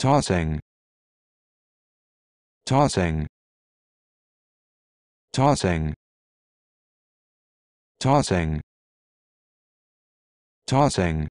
tossing. Tossing. Tossing. Tossing. Tossing.